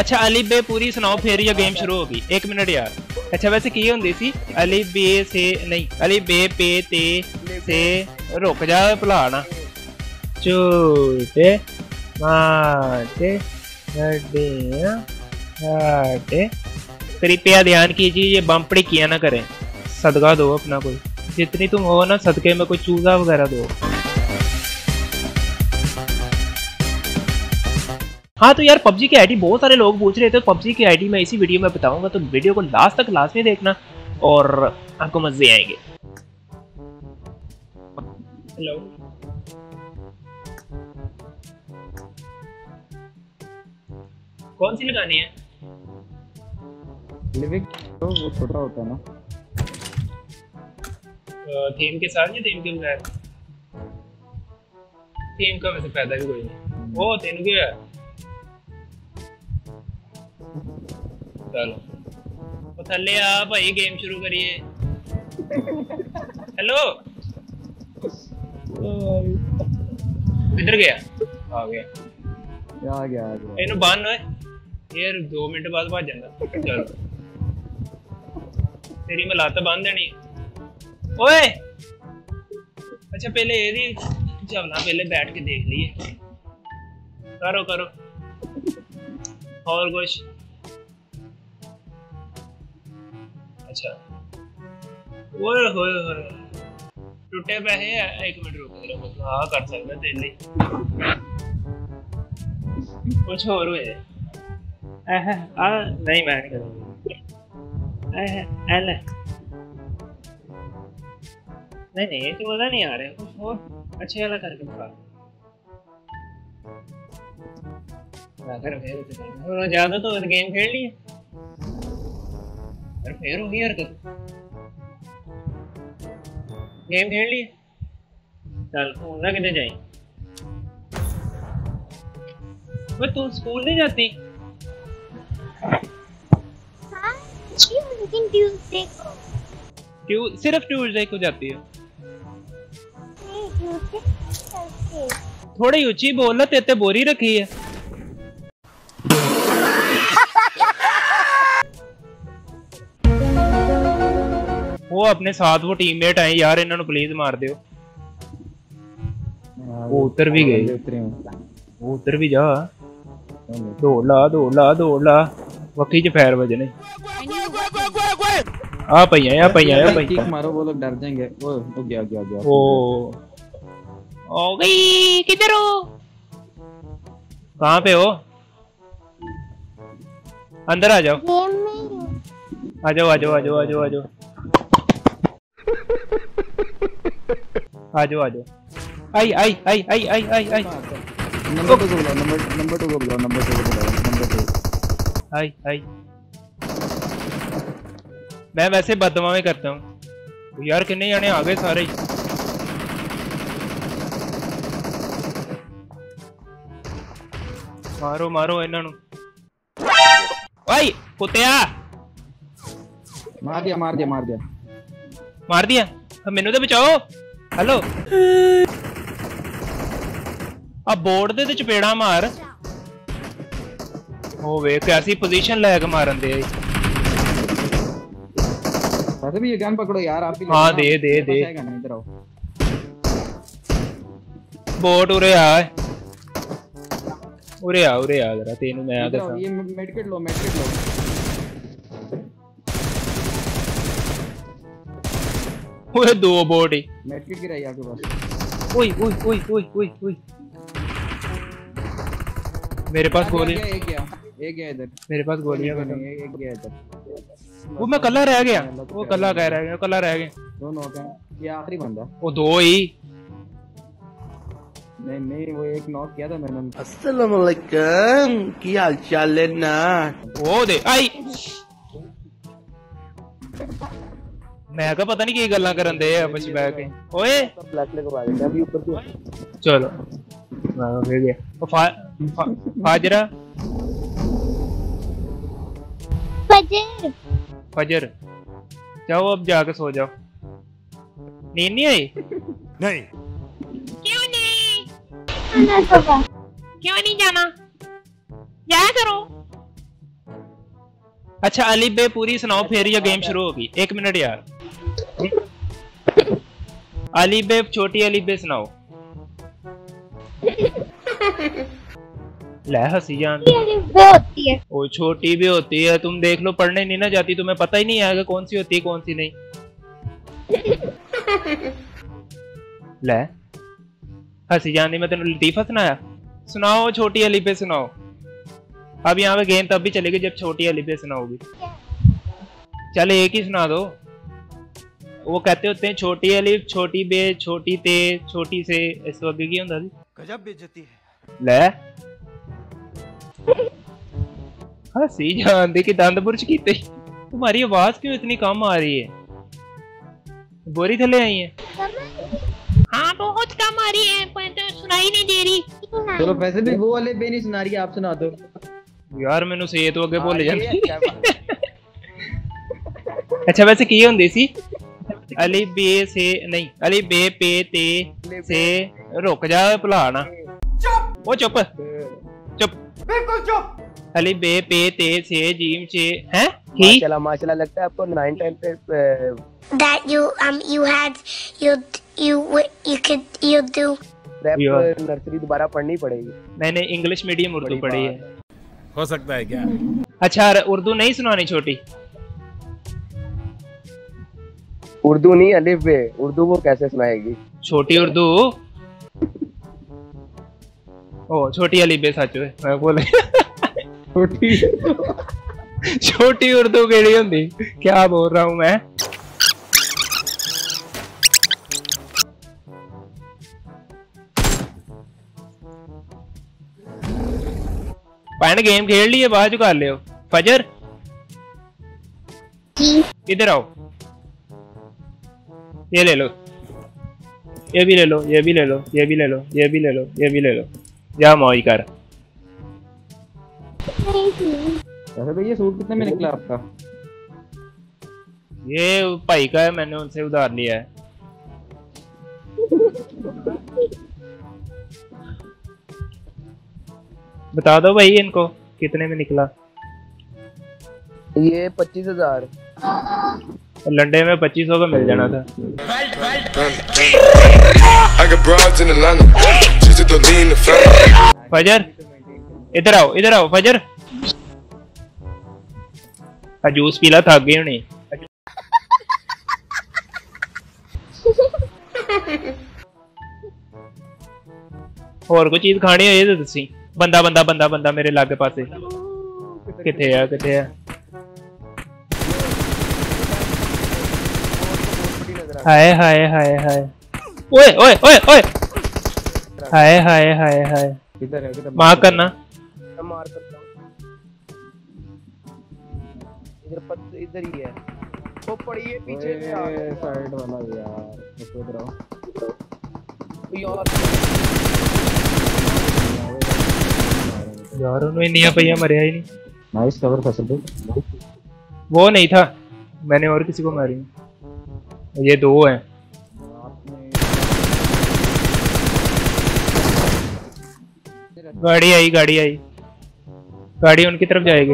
ਅੱਛਾ ਅਲੀ ਬੇ ਪੂਰੀ ਸੁਣਾਓ ਫੇਰ ਇਹ ਗੇਮ ਸ਼ੁਰੂ ਹੋ ਗਈ 1 ਮਿੰਟ ਯਾਰ ਅੱਛਾ ਵੈਸੇ ਕੀ ਹੁੰਦੀ ਸੀ ਅਲੀ ਬੇ ਸੇ ਨਹੀਂ ਅਲੀ ਬੇ ਪੇ ਤੇ ਸੇ ਰੁਕ ਜਾ ਭਲਾਣਾ ਝੂਟੇ ਮਾਟੇ हड्डियां हाटे कृपया ध्यान कीजिए ये बम्पड़ी किया ना करें सदका दो अपना कोई जितनी तुम हो ना सदके में कोई चूजा वगैरह दो हाँ तो यार पबजी की आईडी बहुत सारे लोग पूछ रहे थे पबजी की आईडी मैं इसी वीडियो में बताऊँगा तो वीडियो को लास्ट तक लास्ट में देखना और आपको मज़े आएँगे। हेलो कौन सी लगानी है? लिविक तो वो छोटा होता है ना। थीम के साथ या थीम के बगैर? थीम का वैसे फ़ायदा भी कोई नहीं। ओ तेन क्या है चलो ਉਹ ਥੱਲੇ ਆ ਭਾਈ ਗੇਮ ਸ਼ੁਰੂ ਕਰੀਏ ਹੈਲੋ ਕਿੱਧਰ ਗਿਆ ਆ ਗਿਆ आ गया आ गया ਇਹਨੂੰ ਬੰਨ ਓਏ ਯਾਰ 2 ਮਿੰਟ ਬਾਅਦ ਭੱਜ ਜਾਂਦਾ ਚਲ ਤੇਰੀ ਮੈਂ ਲੱਤ ਬੰਨ ਦੇਣੀ ਓਏ ਅੱਛਾ ਪਹਿਲੇ ਇਹਦੀ ਚਵਲਾ ਪਹਿਲੇ बैठ के देख लिए करो करो और कुछ अच्छा। ओए होए होए टूटे पैसे है एक मिनट रुक जरा मैं हाँ कर सकदा तेरे। लिए कुछ और हुए। आ नहीं, मैं नहीं करूँगा। एल नहीं नहीं, ये तो मज़ा नहीं आ रहा कुछ और अच्छे वाला करके बता तो ज़्यादा तो गेम खेल और फिर होगी हरकत गेम खेल लिए चल फ़ोन ना कितने जाए? मैं तू स्कूल नहीं जाती? हाँ लेकिन ट्यूसडे को। ट्यू सिर्फ़ ट्यूसडे को जाती है। नहीं ट्यूसडे थोड़ी ऊँची बोल तेते बोरी रखी है। वो अपने साथ वो टीममेट आए यार इन्होंने प्लीज़ मार दियो वो उतर भी गए वो उतर भी जा दौड़ ला दौड़ ला दौड़ ला वक्की च फैर बजने आ पईया आ पईया आ किक पईया मारो वो लोग डर जाएँगे वो हो गया गया गया ओ हो गई किधर हो कहाँ पे हो अंदर आ जाओ। आ जाओ आ जाओ आ जाओ आ जाओ आ जाओ आ जाओ आ जाओ आई आई आई आई आई आई आई नंबर टू को बुलाओ नंबर नंबर टू को बुलाओ नंबर टू को बुलाओ नंबर टू आई आई मैं वैसे बददुआ में करता हूँ यार कितने जाने आ गए सारे ही ਮਾਰੋ ਮਾਰੋ ਇਹਨਾਂ ਨੂੰ ਓਏ ਕੁੱਤਿਆ मार दिया मार दिया मार दिया ਮਾਰ ਦਿਆ ਆ ਮੈਨੂੰ ਤੇ ਬਚਾਓ ਹੈਲੋ ਆ ਬੋਰਡ ਦੇ ਤੇ ਚਪੇੜਾ ਮਾਰ ਉਹ ਵੇਖ ਐਸੀ ਪੋਜੀਸ਼ਨ ਲੈ ਕੇ ਮਾਰਨ ਦੇ वैसे भी ये गन पकड़ो यार आप भी हाँ, लेना। दे, दे, मेरे पास दे। है gun, इधर आओ ਬੋਰਡ ਉਰੇ ਆ ਉਰੇ ਆ ਉਰੇ ਆ ਜਰਾ ਤੈਨੂੰ ਮੈਂ इधर आओ ਦੱਸਾਂ ये मेडिकेट लो मेडिकेट लो ओए दो बोट ही मेडकिट यार आपके बस। ओए ओए ओए ओए ओए ओए। मेरे पास गोली। एक गया एक गया इधर। मेरे पास गोलियाँ बनी है मतलब। एक गया इधर। वो मैं कल्ला रह गया। वो कल्ला कह रहा है कल्ला रह गया। दो नॉक है ये आखिरी बंदा। वो दो ही। नहीं नहीं वो एक नॉक किया था मैंने। अस्सलाम वालेकुम क्या हाल चाल है ना? वो दे आई। ਮੈਂ ਕਿਹਾ ਪਤਾ ਨਹੀਂ ਕੀ ਗੱਲਾਂ ਕਰਨ ਦੇ ਆ ਆਪਸ ਵਿੱਚ ਬੈ ਕੇ ਓਏ ब्लैक लगा देते अभी ऊपर को ਚਲੋ ਮੈਂ ਹੋ ਗਿਆ ਉਹ ਫਾ- ਫਾ- ਫਾਜਰਾ फजर फजर जाओ अब जाके सो जाओ नींद नहीं आई नहीं क्यों नहीं आना होगा क्यों नहीं जाना जाया करो अच्छा अली बे पूरी सुनाओ फिर ये गेम शुरू होगी एक मिनट यार अली बे छोटी अली बे सुनाओ। ले हँसी जान। वो होती है। वो छोटी भी होती है तुम देख लो पढ़ने नहीं ना जाती तुम्हें पता ही नहीं कि कौन सी होती है कौन सी नहीं। ले। हँसी जान दी मैं तेन लतीफा सुनाया। सुनाओ छोटी अली पे सुनाओ। अब यहाँ पे गेम तब भी चलेगी जब छोटी अली पे सुनाओगी चल एक ही सुना दो। वो कहते होते हैं छोटी अलिफ छोटी बे छोटी ते छोटी से इस वगे की ਹੁੰਦਾ ਸੀ गजब बेइज्जती है ਲੈ हंसी जान दी कि दंद बुर्ज कीते तुम्हारी आवाज क्यों इतनी कम आ रही है बोरी थले आई है हाँ बहुत कम आ रही है पर तो सुनाई नहीं दे रही चलो वैसे भी वो वाले बे नहीं सुना रही आप सुना दो ਯਾਰ ਮੈਨੂੰ ਸੇ ਤੋਂ ਅੱਗੇ ਭੁੱਲ हाँ, ये ਜਾਂਦੀ क्या बात है? अली बे से नहीं अली बे पे ते से रुक जा भुलाना ओ चुप चुप बिल्कुल चुप अली बे पे ते से जीम से हैं ही माशाल्लाह माशाल्लाह लगता है आपको 9 10 पे that you um you had you you you could you do. Rap nursery दोबारा पढ़नी पड़ेगी मैंने इंग्लिश मीडियम उर्दू पढ़ी है हो सकता है क्या अच्छा उर्दू नहीं सुनानी छोटी उर्दू नहीं अलिफ बे उर्दू वो कैसे सुनाएगी? छोटी उर्दू। ओ छोटी अली बे सच है मैं बोले छोटी छोटी उर्दू केड़ी होंदी? क्या बोल रहा हूँ मैं? भैन गेम खेल लिए बाद चुका लियो। फजर? इधर आओ? ये ले लो। ये भी ले लो ये भी ले लो ये भी ले लो ये भी ले लो ये भी ले लो। जा मौज कर। वैसे तो ये सूट कितने में निकला आपका? ये भाई का है मैंने उनसे उधार लिया है। बता दो भाई इनको कितने में निकला? ये पच्चीस हज़ार। लंडे में पच्चीस सौ का मिल जाना था। फजर इधर आओ इधर आओ फजर। जूस पीला थक गए उन्हें और कोई चीज़ खानी है ये तो बंदा बंदा बंदा बंदा मेरे लागे पासे। कितने आ कितने आ हाय हाय हाय हाय। ओए ओए ओए ओए। हाय हाय हाय हाय। किधर है किधर? मार करना। मार करता हूँ। इधर पत इधर ही है। वो पड़ी है पीछे से आ गया। साइड वाला यार इसको इधर यार यार उन्होंने नहीं भैया मरे ही नहीं। नाइस कवर फैसिलिटी वो नहीं था। मैंने और किसी को मारी ये दो है। गाड़ी आई गाड़ी आई। गाड़ी उनकी तरफ़ जाएगी।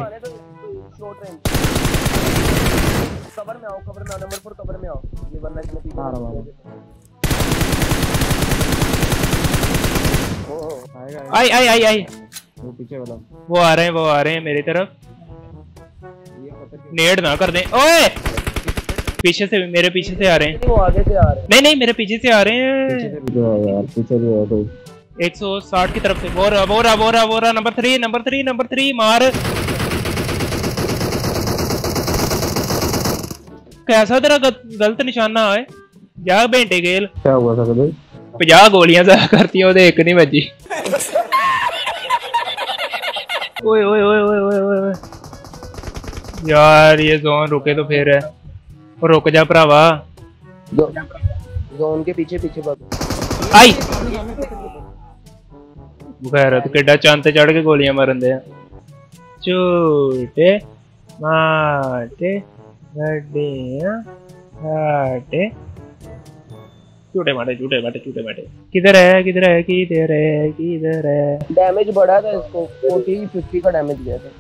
कवर में आओ कवर में आओ नंबर फोर कवर में आओ। ये वरना इसमें पीछे मारो। ओहो। आई आई आई आई। वो पीछे वाला। वो आ रहे हैं वो आ रहे हैं मेरी तरफ़। नेड ना कर दे। ओए! पीछे से मेरे पीछे से आ रहे हैं वो आगे से आ रहे हैं नहीं नहीं मेरे पीछे से आ रहे पीछे हैं से भी है यार पीछे भी है कोई 160 की तरफ से वो रहा वो रहा वो रहा वो रहा number three number three number three मार कैसा तेरा गल- गलत निशाना है जा बेंटे गेल क्या हुआ था कभी 50 गोलियां ज़ाया करती ਉਹਦੇ ਇੱਕ ਨਹੀਂ ਵੱਜੀ ओए ओए ओए ओए ओए ओए ओए यार ये जोन रुके तो फिर है और रुक जा भरावा जो जोन के पीछे पीछे बग आई गैरत ਕਿੱਡਾ ਚੰਦ ਤੇ ਚੜ ਕੇ ਗੋਲੀਆਂ ਮਾਰਨ ਦੇ ਆ ਝੂਟੇ ਮਾਟੇ ਵੱਡੀਆਂ ਹਾਟੇ ਝੂਟੇ ਮਾਟੇ ਝੂਟੇ ਮਾਟੇ ਝੂਟੇ ਮਾਟੇ किधर है किधर है किधर है किधर है डैमेज बढ़ा था इसको 40 50 का डैमेज गया था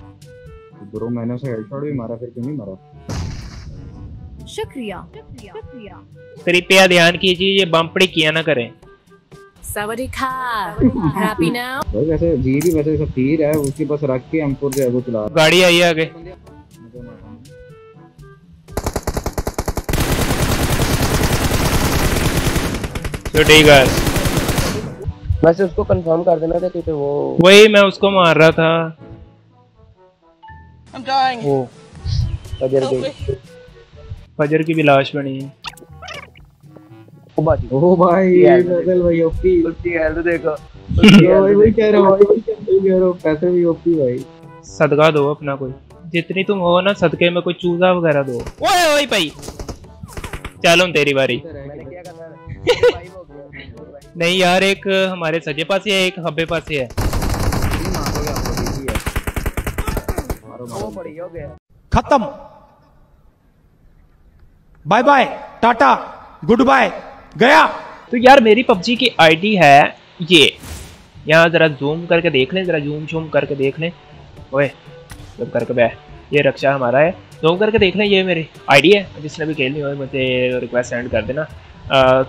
ब्रो मैंने उसे हेडशॉट भी मारा फिर क्यों नहीं मारा शुक्रिया। शुक्रिया। कृपया ध्यान कीजिए ये बम्पड़ी किया ना करें। सवारिका हैप्पी नाउ वैसे जी भी वैसे सब तीर है उसके पास रख के एम4 जो है वो चला। गाड़ी आई है आगे। तो ठीक है। वैसे उसको कंफर्म कर देना था क्योंकि वो वही मैं उसको मार रहा था। वो फजर गई। फजर की भी लाश बनी है। वो बात ओ भाई. फैसल भाई ओपी उसकी हेल्थ देखो भाई वही कह रहा हूँ भाई वही कह रहा हूँ पैसे भी ओपी भाई। सदका दो अपना कोई। जितनी तुम हो ना सदके में कोई चूजा वगैरह दो। ओए ओए भाई। चलो तेरी बारी। भाई नहीं यार एक हमारे सजे पास है एक हब्बे पास है खत्म। Bye bye tata good bye गया। तो यार मेरी पबजी की आईडी है ये। यहाँ जरा जूम करके देख लें, जरा जूम शूम करके देख लें। ओए जब करके बह ये रक्षा हमारा है। जूम करके देख लें, ये मेरी आईडी है। जिसने भी खेलनी हो, मुझे रिक्वेस्ट सेंड कर देना।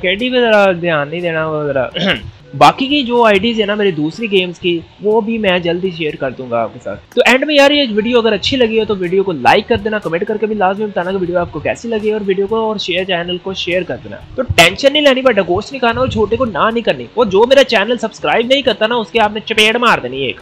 कैडी पे ज़रा ध्यान नहीं देना, वो ज़रा बाकी की जो आईडीज है ना मेरी दूसरी गेम्स की, वो भी मैं जल्दी शेयर कर दूँगा आपके साथ। तो एंड में यार ये वीडियो अगर अच्छी लगी हो तो वीडियो को लाइक कर देना कमेंट करके भी लास्ट में बताना कि वीडियो आपको कैसी लगी और वीडियो को और शेयर चैनल को शेयर कर देना। तो टेंशन नहीं लेनी, बट गोश्त नहीं खाना और छोटे को ना नहीं करनी। और जो मेरा चैनल सब्सक्राइब नहीं करता ना, उसके आपने चपेट मार देनी एक।